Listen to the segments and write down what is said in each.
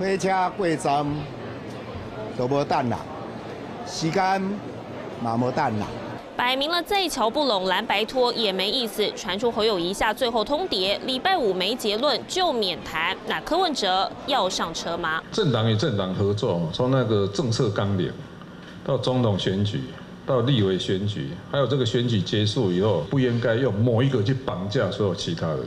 火车过站都无等啦，时间嘛无等啦。摆明了再瞧不拢蓝白拖也没意思。传出侯友谊下最后通牒，礼拜五没结论就免谈。那柯文哲要上车吗？政党与政党合作嘛，从那个政策纲领到总统选举。到立委选举，还有这个选举结束以后，不应该用某一个去绑架所有其他的。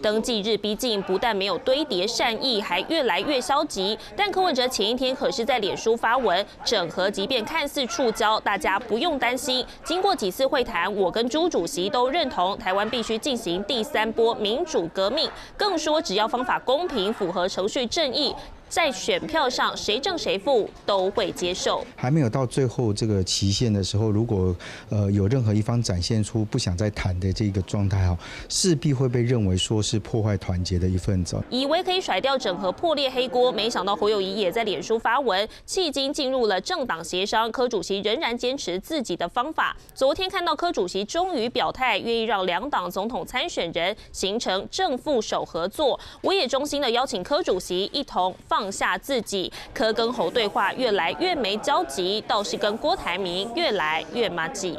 登记日逼近，不但没有堆叠善意，还越来越消极。但柯文哲前一天可是在脸书发文，整合即便看似触礁，大家不用担心。经过几次会谈，我跟朱主席都认同台湾必须进行第三波民主革命，更说只要方法公平、符合程序正义。在选票上谁正谁负都会接受。还没有到最后这个期限的时候，如果呃有任何一方展现出不想再谈的这个状态哈，势必会被认为说是破坏团结的一份子。以为可以甩掉整合破裂黑锅，没想到侯友谊也在脸书发文，迄今进入了政党协商，柯主席仍然坚持自己的方法。昨天看到柯主席终于表态，愿意让两党总统参选人形成正副手合作，我也衷心的邀请柯主席一同放。放下自己，柯跟侯对话越来越没交集，倒是跟郭台铭越来越麻吉。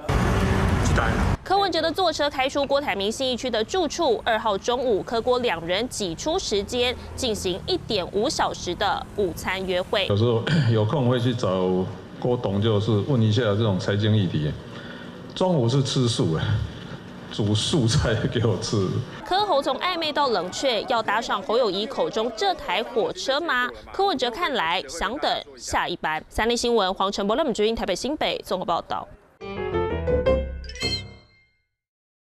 柯文哲的坐车开出郭台铭新义区的住处，二号中午，柯郭两人挤出时间进行一点五小时的午餐约会。有时候有空会去找郭董，就是问一下这种财经议题。中午是吃素哎。煮素菜给我吃。柯侯从暧昧到冷却，要搭上侯友谊口中这台火车吗？柯文哲看来想等下一班。三立新闻黄晨博、赖敏君台北新北综合报道。